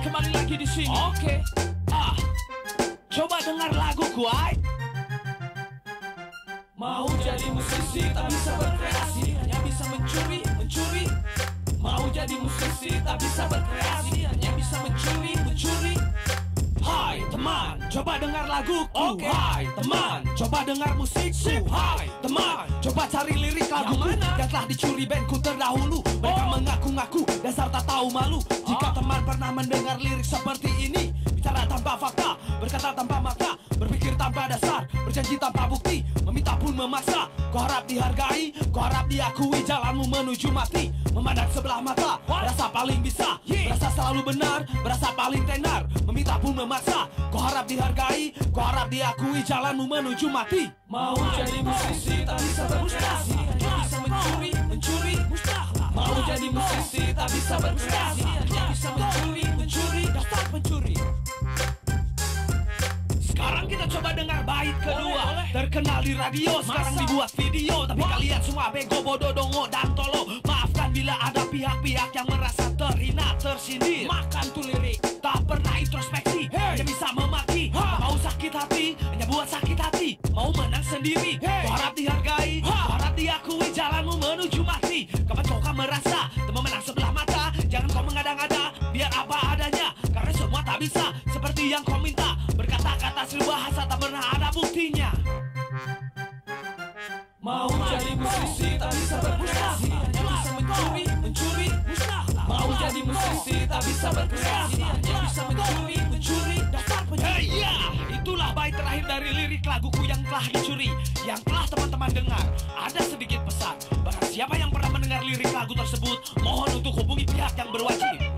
kembali lagi di sini. Oke. Ah, coba dengar laguku, ay. Mau jadi musisi tak bisa berkreasi, hanya bisa mencuri, mencuri. Mau jadi musisi tak bisa berkreasi, hanya bisa mencuri, mencuri. Hai teman, coba dengar laguku. Oke. Hai teman, coba dengar musikku. Hai teman, coba cari lirik laguku mana? yang telah dicuri bandku terdahulu. Mereka Oh. mengaku-ngaku dasar tak tahu malu. Jika teman mendengar lirik seperti ini, bicara tanpa fakta, berkata tanpa makna, berpikir tanpa dasar, berjanji tanpa bukti, meminta pun memaksa. Kau harap dihargai, kau harap diakui jalanmu menuju mati. Memandang sebelah mata, berasa paling bisa, berasa selalu benar, berasa paling tenar, meminta pun memaksa. Kau harap dihargai, kau harap diakui jalanmu menuju mati. Mau jadi musisi tak bisa berkreasi Hanya bisa mencuri, mencuri Dasar pencuri. Sekarang kita coba dengar bait kedua. Terkenal di radio, sekarang Masa? dibuat video Tapi kalian semua bego, bodoh, dongo, dan tolo Maafkan bila ada pihak-pihak yang merasa terhina, tersindir Makan tuh lirik Tak pernah introspeksi, Hey. hanya bisa memaki Ha. Mau sakit hati, hanya buat sakit hati Mau menang sendiri, Hey. kau harap dihargai Ha. Bisa, seperti yang kau minta. Berkata-kata seribu bahasa tak pernah ada buktinya. Mau jadi musisi tak bisa berkreasi Hanya bisa mencuri, mencuri Mau jadi musisi tak bisa berkreasi Hanya bisa mencuri, mencuri Dasar Hey ya, itulah bait terakhir dari lirik laguku yang telah dicuri Yang telah teman-teman dengar. Ada sedikit pesan. Barang siapa yang pernah mendengar lirik lagu tersebut Mohon untuk hubungi pihak yang berwajib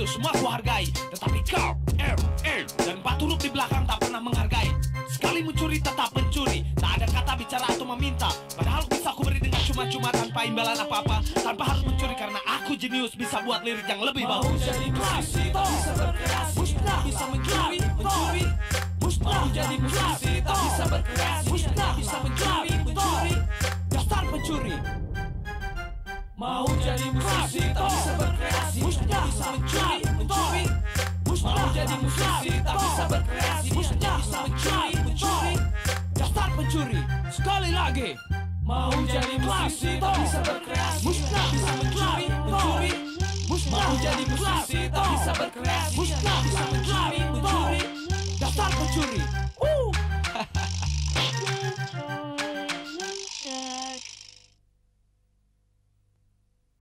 situ semua aku hargai. Tetapi kau, er, er Dan Pak Turut di belakang tak pernah menghargai. Sekali mencuri tetap mencuri. Tak ada kata bicara atau meminta. Padahal bisa aku beri dengan cuma-cuma tanpa imbalan apa-apa. Tanpa harus mencuri karena aku jenius bisa buat lirik yang lebih Mau bagus. jadi musisi bisa berkreasi Tak bisa mencuri, mencuri. Mau jadi musisi tak bisa berkreasi Hanya bisa mencuri, mencuri. Dasar pencuri. Mau jadi musisi lagi. Mau jadi musisi tak bisa berkreasi. Bisa mencuri, mencuri Mau jadi musisi tak bisa berkreasi